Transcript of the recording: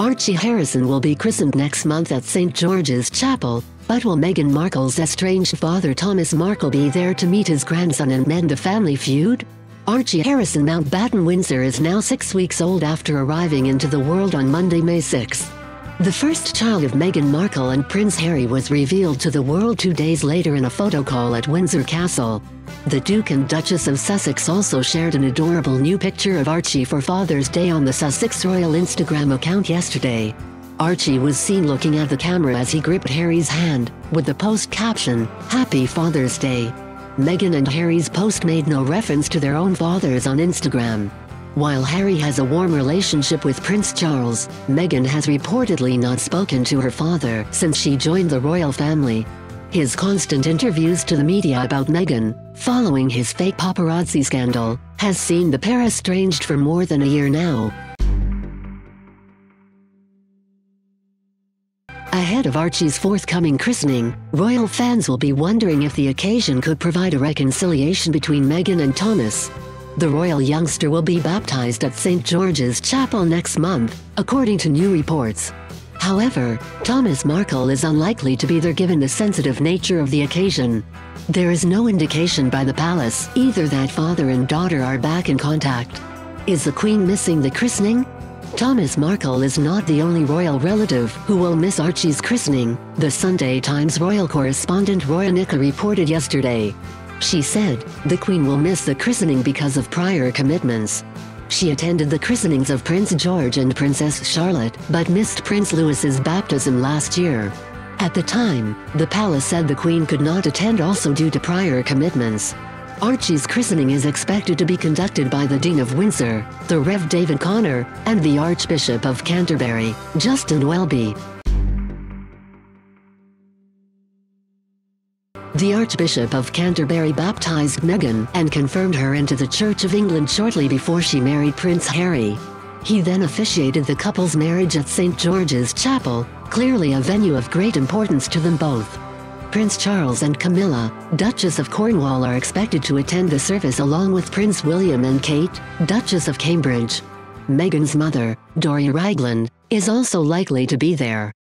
Archie Harrison will be christened next month at St. George's Chapel, but will Meghan Markle's estranged father Thomas Markle be there to meet his grandson and mend the family feud? Archie Harrison Mountbatten Windsor is now six weeks old after arriving into the world on Monday, May 6. The first child of Meghan Markle and Prince Harry was revealed to the world two days later in a photo call at Windsor Castle. The Duke and Duchess of Sussex also shared an adorable new picture of Archie for Father's Day on the Sussex Royal Instagram account yesterday. Archie was seen looking at the camera as he gripped Harry's hand, with the post caption, Happy Father's Day. Meghan and Harry's post made no reference to their own fathers on Instagram. While Harry has a warm relationship with Prince Charles, Meghan has reportedly not spoken to her father since she joined the royal family. His constant interviews to the media about Meghan, following his fake paparazzi scandal, has seen the pair estranged for more than a year now. Ahead of Archie's forthcoming christening, royal fans will be wondering if the occasion could provide a reconciliation between Meghan and Thomas. The royal youngster will be baptized at St. George's Chapel next month, according to new reports. However, Thomas Markle is unlikely to be there given the sensitive nature of the occasion. There is no indication by the palace either that father and daughter are back in contact. Is the Queen missing the christening? Thomas Markle is not the only royal relative who will miss Archie's christening, the Sunday Times royal correspondent Roya Nikkhah reported yesterday. She said, the Queen will miss the christening because of prior commitments. She attended the christenings of Prince George and Princess Charlotte, but missed Prince Louis's baptism last year. At the time, the palace said the Queen could not attend also due to prior commitments. Archie's christening is expected to be conducted by the Dean of Windsor, the Rev David Conner, and the Archbishop of Canterbury, Justin Welby. The Archbishop of Canterbury baptized Meghan and confirmed her into the Church of England shortly before she married Prince Harry. He then officiated the couple's marriage at St. George's Chapel, clearly a venue of great importance to them both. Prince Charles and Camilla, Duchess of Cornwall are expected to attend the service along with Prince William and Kate, Duchess of Cambridge. Meghan's mother, Doria Ragland, is also likely to be there.